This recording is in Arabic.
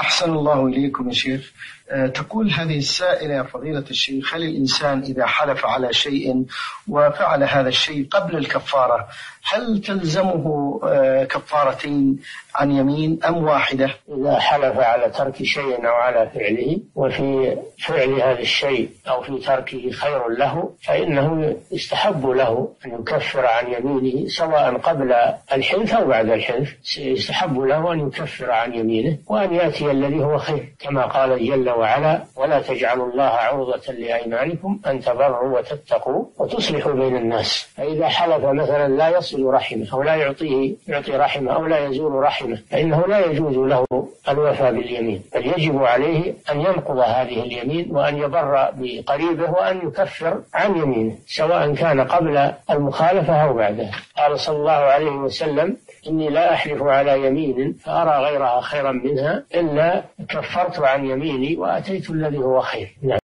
أحسن الله إليكم يا شيخ. تقول هذه السائلة يا فضيلة الشيخ هل الإنسان إذا حلف على شيء وفعل هذا الشيء قبل الكفارة هل تلزمه آه، كفارتين عن يمين أم واحدة؟ إذا حلف على ترك شيء أو على فعله وفي فعل هذا الشيء أو في تركه خير له فإنه يستحب له أن يكفر عن يمينه سواء قبل الحلف أو بعد الحلف يستحب له أن يكفر عن يمينه وأن يأتي الذي هو خير كما قال جل وعلا ولا تجعلوا الله عرضة لأيمانكم أن تبروا وتتقوا وتصلحوا بين الناس. فإذا حلف مثلا لا يصل رحمه أو لا يعطيه يعطي رحمه أو لا يزول رحمه فإنه لا يجوز له الوفاء باليمين بل يجب عليه أن ينقض هذه اليمين وأن يبر بقريبه وأن يكفر عن يمينه سواء كان قبل المخالفة أو بعدها قال صلى الله عليه وسلم إني لا أحلف على يمين فأرى غيرها خيرا منها إلا كفرت عن يميني وأتيت الذي هو خير. نعم.